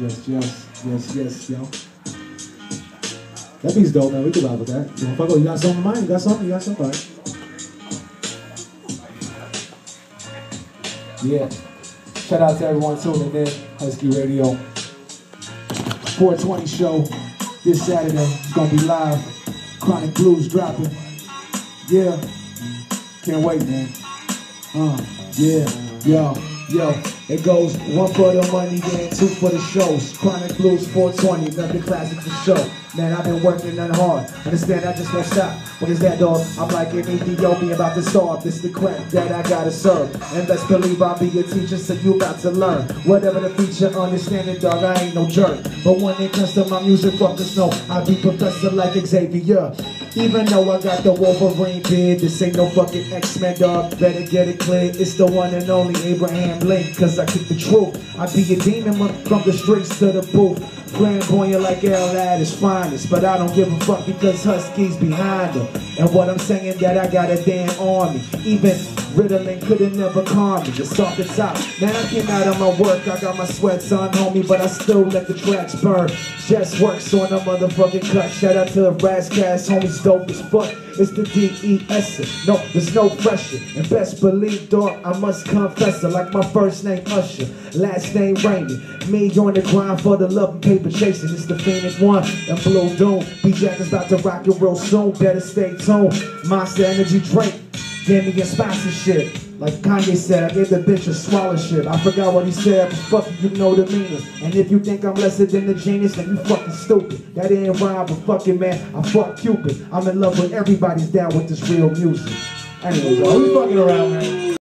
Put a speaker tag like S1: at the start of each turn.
S1: Yes, yes, yes, yes, yo. That beat's dope, man. We can vibe with that. You, fuck you got something in mind? You got something? You got something? All right. Yeah. Shout out to everyone tuning in. Huskey Radio. 420 show this Saturday. It's gonna be live. Chronic Blues dropping. Yeah. Can't wait, man. Uh, yeah, yo, yo. It goes one for the money, then two for the shows. Chronic Blues 420, nothing classic for show. Man, I've been working on hard. Understand, I just won't stop. What is that, dog? I'm like an Ethiopian about to starve. This the crap that I gotta serve. And best believe I'll be a teacher, so you about to learn. Whatever the feature, understand it, dog. I ain't no jerk. But when it comes to my music, fuck the snow. I be professor like Xavier. Even though I got the Wolverine beard, this ain't no fucking X-Men, dog. Better get it clear. It's the one and only Abraham Lincoln, cause I keep the truth. I be a demon from the streets to the booth. Flamboyant like L at his finest. But I don't give a fuck because Huskey's behind him. And what I'm saying that I got a damn army. Even Ritalin could've never calm me. It's off the top. Man, I came out of my work. I got my sweats on, homie, but I still let the tracks burn. Just works on a motherfucking cut. Shout out to the Razzcast, homies dope as fuck. It's the D-E-S. No, there's no pressure. And best believe, dog, I must confess it. Like my first name Usher, last name Raymond. Me on the grind for the love and paper chasing. It's the Phoenix One and Blue Doom. B-Jack is about to rock it real soon. Better stay tuned. Monster Energy drink. Give me a sponsorship. Like Kanye said, I gave the bitch a scholarship. I forgot what he said, but fuck you know the meaning. And if you think I'm lesser than the genius, then you fucking stupid. That ain't rhyme, but fucking man, I fuck Cupid. I'm in love with everybody's down with this real music.
S2: We fucking around, man.